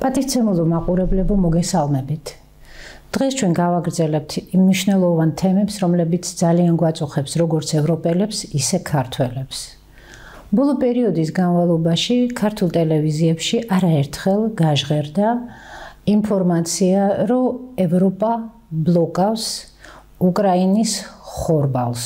პატივცემულო მაყურებლებო მოგესალმებით. დღეს ჩვენ გავაგრძელებთ იმ მნიშვნელოვან თემებს, რომლებიც ძალიან გვაწუხებს როგორც ევროპელებს, ისე ქართველებს. ბოლო პერიოდის განმავლობაში ქართულ ტელევიზიებში არაერთხელ გაჟღერდა ინფორმაცია, რომ ევროპა ბლოკავს უკრაინის ხორბალს.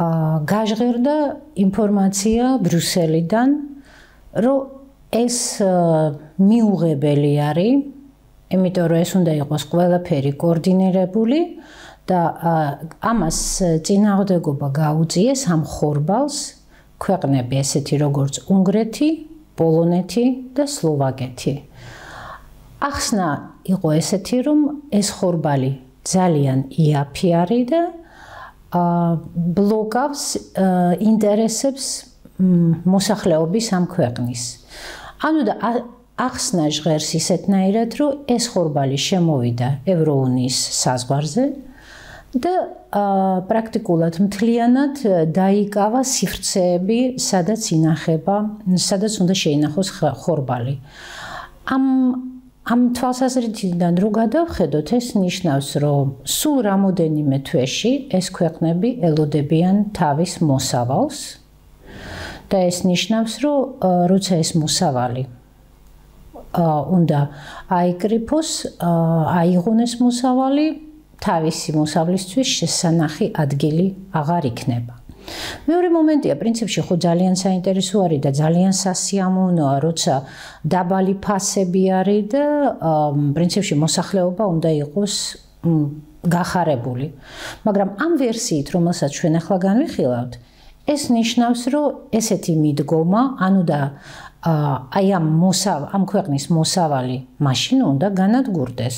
აა გაჟღერდა ინფორმაცია ბრიუსელიდან, რომ ეს მიუღებელი არის, იმიტომ რომ ეს უნდა იყოს ყველაფერი კოორდინირებული და ამას წინააღმდეგობა გაუწიეს ამ ხორბალს ქვეყნები ესეთი როგორც უნგრეთი, პოლონეთი და სლოვაკეთი. ახსნა იყო ესეთი რომ ეს ხორბალი ძალიან იაფი არის და ბლოკავს ინტერესებს მოსახლეობის ამ ქვეყნის. ანუ და ახსნა ჟღერს ისეთნაირად, რომ ეს ხორბალი შემოვიდა ევროუნის საზღვარზე და პრაქტიკულად მთლიანად დაიკავა სივრცეები, სადაც ინახება, სადაც უნდა შეინახოს ხორბალი. ამ ამ თვალსაზრისით რო გადავხედოთ, ეს ნიშნავს, რომ სულ რამოდენიმე თვეში ეს ქვეყნები ელოდებიან თავის მოსავალს და ეს ნიშნავს, რომ როცა ეს მოსავალი უნდა აიკრიფოს, აიღონეს მოსავალი, თავისი მოსავლისთვის შესანახი ადგილი აღარ იქნება. მეორე მომენტია, პრინციპში ხო ძალიან საინტერესო არის და ძალიან სასიამოვნოა, როცა დაბალი ფასები არის და პრინციპში მოსახლეობა უნდა იყოს გახარებული. მაგრამ ამ ვერსიით, რომელსაც ჩვენ ახლა განვიხილავთ, ეს ნიშნავს, რომ ესეთი მიდგომა, ანუ და აი ამ მოსავ ამ ქვეყნის მოსავალი მაშინ უნდა განადგურდეს.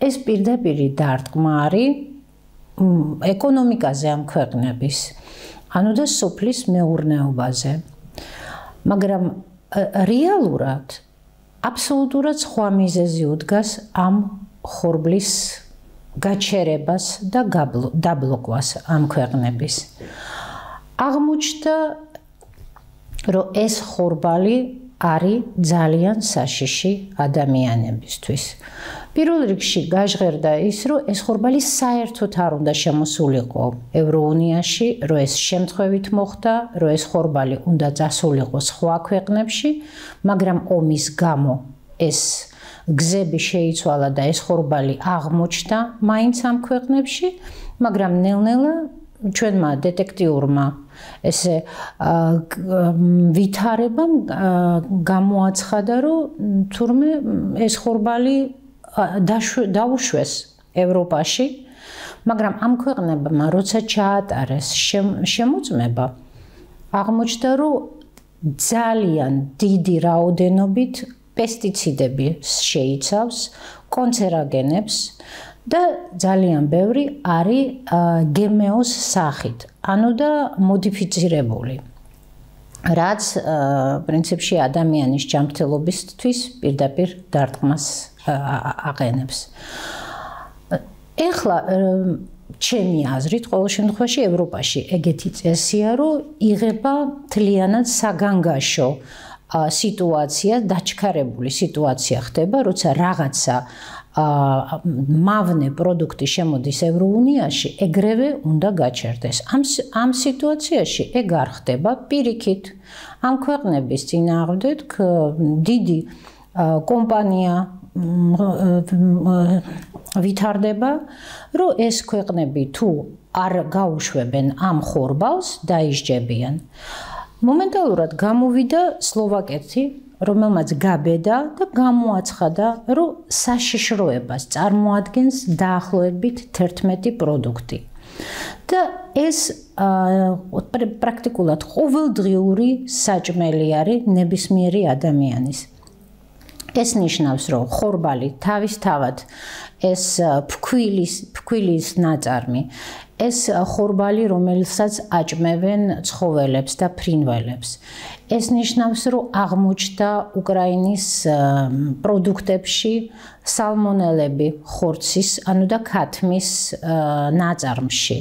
ეს პირდაპირ დარტყმა არის ეკონომიკაზე ამ ქვეყნების. ანუ და სოფლის მეურნეობაზე. მაგრამ რეალურად აბსოლუტურად სხვა მიზეზი უდგას ამ ხორბლის გაჩერებას და დაბლოკვას ამ ქვეყნების. აღმოჩნდა რომ ეს ხორბალი არის ძალიან საშიში ადამიანებისთვის. პირველ რიგში გაჟღერდა ის, რომ ეს ხორბალი საერთოდ არ უნდა შემოსულიყო ევროუნიაში, რომ ეს შემთხვევით მოხდა, რომ ეს ხორბალი უნდა წასულიყო სხვა ქვეყნებში, მაგრამ ომის გამო ეს გზები შეიცვალა და ეს ხორბალი აღმოჩნდა მაინც ამ ქვეყნებში, მაგრამ ნელ-ნელა ჩვენმა დეტექტიურმა ესე ვითარებამ გამოაცხადა რომ თურმე ეს ხორბალი დაუშვეს ევროპაში მაგრამ ამ ქვეყნებმა როცა ჩაატარეს შემოწმება აღმოჩნდა რომ ძალიან დიდი რაოდენობით პესტიციდები შეიცავს კონცეროგენებს და ძალიან ბევრი არის გემეოს სახით, ანუ და მოდიფიცირებული. რაც პრინციპში ადამიანის ჯანმრთელობისთვის პირდაპირ დარტყმას აყენებს. ეხლა ჩემი აზრით, ყოველ შემთხვევაში ევროპაში ეგეთი წესია, რომ იღება თლიანად საგანგაშო სიტუაცია, დაჩქარებული სიტუაცია ხდება, როცა რაღაცა მავნე პროდუქტი შემოდის ევროუნიაში, ეგრევე უნდა გაჩერდეს. ამ ამ სიტუაციაში ეგ არ ხდება პირიქით. ამ ქვეყნების წინააღმდეგ დიდი კომპანია ვითარდება, რომ ეს ქვეყნები თუ არ გაუშვებენ ამ ხორბალს, დაიშჯებიან. მომენტალურად გამოვიდა სლოვაკეთი რომელმაც გაბედა და გამოაცხადა, რომ საშიშროებას წარმოადგენს დაახლოებით 11 პროდუქტი. და ეს პრაქტიკულად ყოველდღიური საჭმელი არის ნებისმიერი ადამიანის. ეს ნიშნავს, რომ ხორბალი თავისთავად ეს ფქვილის ფქვილის ნაწარმი ეს ხორბალი, რომელსაც აჭმევენ ცხოველებს და ფრინველებს. ეს ნიშნავს, რომ აღმოჩნდა უკრაინის პროდუქტებში სალმონელები ხორცის, ანუ და ქათმის ნაწარმში.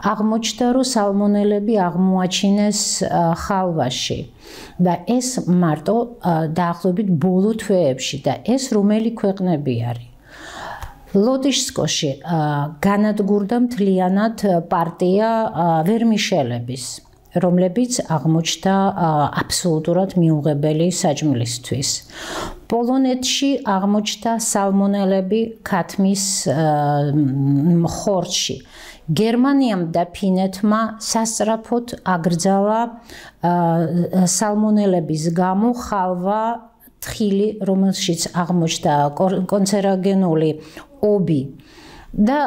აღმოჩნდა რომ სალმონელები აღმოაჩინეს ხალვაში და ეს მარტო დაახლოებით ბოლო თვეებში და ეს რომელი ქვეყნები არის ლოდიშსკოში განადგურდა მთლიანად პარტია ვერმიშელების რომლებიც აღმოჩნდა აბსოლუტურად მიუღებელი საჭმლისთვის. პოლონეთში აღმოჩნდა სალმონელები ქათმის ხორცში. გერმანიამ და ფინეთმა სასწრაფოდ აგრძალა სალმონელების გამო ხალვა თხილი, რომელშიც აღმოჩნდა კონცეროგენული ობი და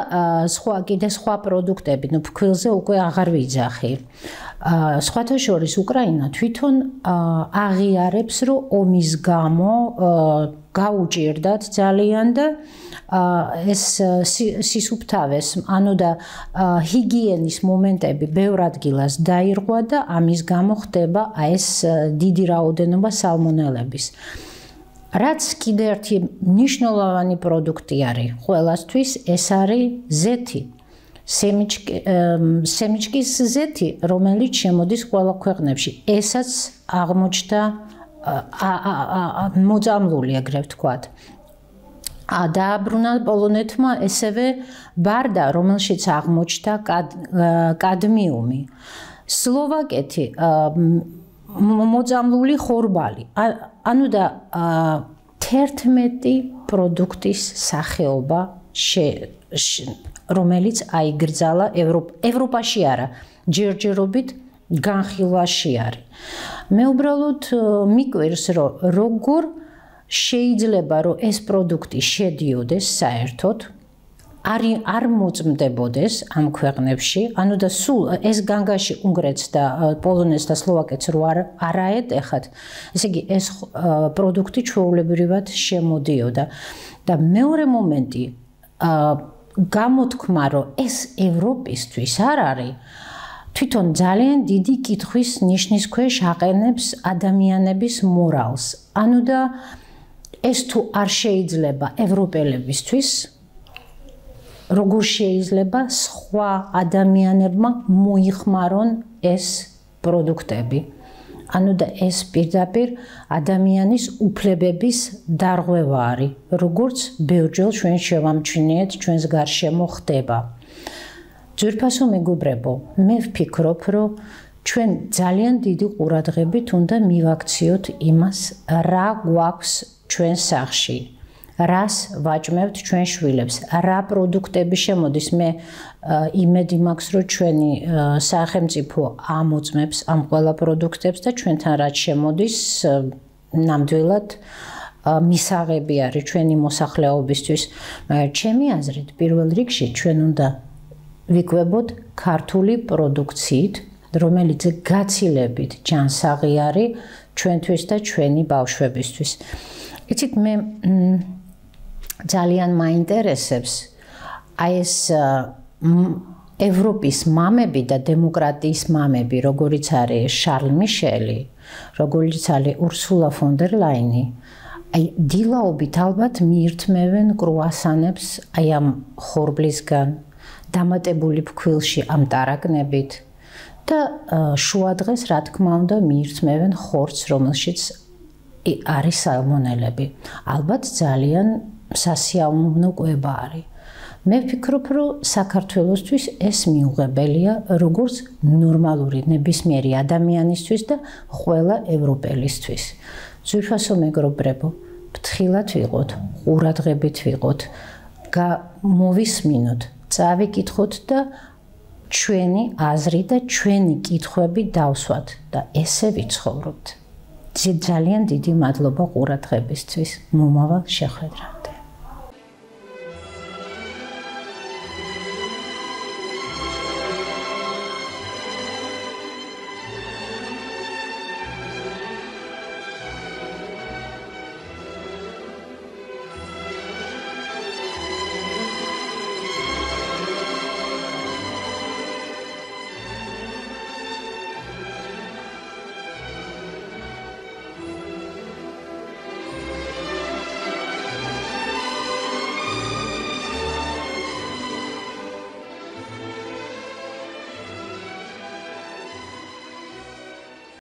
სხვა კიდე სხვა პროდუქტები, ну ფქვილზე უკვე აღარ ვიძახი. აა სხვათა შორის უკრაინა თვითონ აღიარებს, რომ ომის გამო გაუჭirdათ ძალიან და ეს სისუფთავეს, ანუ და ჰიგიენის მომენტები ბევრ ადგილას დაირღვა და ამის გამო ხდება ეს დიდი რაოდენობა სალმონელების. რაც კიდე ერთი ნიშნულოვანი პროდუქტი არის ყველასთვის, ეს არის ზეთი. სემიჩკი სემიჩკის ზეთი, რომელიც შემოდის ყველა ქვეყნებში. ესაც აღმოჩნდა მოძამლული, ეგრე ვთქვათ. ა დააბრუნა პოლონეთმა ესევე ბარდა, რომელშიც აღმოჩნდა კადმიუმი. სლოვაკეთი მოძამლული ხორბალი. ანუ და 11 პროდუქტის სახეობა რომელიც აიგრძალა ევროპაში არა, ჯერჯერობით განხილვაში არის. მე უბრალოდ მიკვირს, რომ როგორ შეიძლება რომ ეს პროდუქტი შედიოდეს საერთოდ არ არ მოწმდებოდეს ამ ქვეყნებში, ანუ და სულ ეს განგაში უნგრეთს და პოლონეთს და სლოვაკეთს რო არ არაეტეხათ, ესე იგი ეს პროდუქტი ჩვეულებრივად შემოდიოდა. და მეორე მომენტი, აა გამოთქმა, რომ ეს ევროპისთვის არ არის თვითონ ძალიან დიდი კითხვის ნიშნის ქვეშ აყენებს ადამიანების მორალს. ანუ და ეს თუ არ შეიძლება ევროპელებისთვის როგორ შეიძლება სხვა ადამიანებმა მოიხმარონ ეს პროდუქტები? ანუ და ეს პირდაპირ ადამიანის უფლებების დარღვევა არის, როგორც ბევრჯერ ჩვენ შევამჩნიეთ ჩვენს გარშემო ხდება. ძვირფასო მეგობრებო, მე ვფიქრობ, რომ ჩვენ ძალიან დიდი ყურადღებით უნდა მივაქციოთ იმას, რა გვაქვს ჩვენ სახში. რას ვაჭმევთ ჩვენ შვილებს, რა პროდუქტები შემოდის მე იმედი მაქვს რომ ჩვენი სახელმწიფო ამოწმებს ამ ყველა პროდუქტებს და ჩვენთან რაც შემოდის ნამდვილად მისაღები არის ჩვენი მოსახლეობისთვის. ჩემი აზრით, პირველ რიგში ჩვენ უნდა ვიკვებოთ ქართული პროდუქციით, რომელიც გაცილებით ჯანსაღი არის ჩვენთვის და ჩვენი ბავშვებისთვის. იცით მე ძალიან მაინტერესებს აი ეს ევროპის მამები და დემოკრატიის მამები, როგორიც არის შარლ მიშელი, როგორიც არის ურსულა ფონ დერ ლაინი. აი დილაობით ალბათ მიირთმევენ კრუასანებს აი ამ ხორბლისგან დამატებული ფქვილში ამ ტარაკნებით და შუადღეს რა თქმა უნდა მიირთმევენ ხორცს, რომელშიც არის სალმონელები. ალბათ ძალიან სასიამოვნო კვება არის. მე ვფიქრობ, რომ საქართველოსთვის ეს მიუღებელია როგორც ნორმალური ნებისმიერი ადამიანისთვის და ყველა ევროპელისთვის. ზუსტად მეგობრებო, ფრთხილად ვიყოთ, ყურადღებით ვიყოთ, გამოვისმინოთ, წავიკითხოთ და ჩვენი აზრი და ჩვენი კითხვები დავსვათ და ესე ვიცხოვროთ. ძალიან დიდი მადლობა ყურადღებისთვის. მომავალ შეხვედრას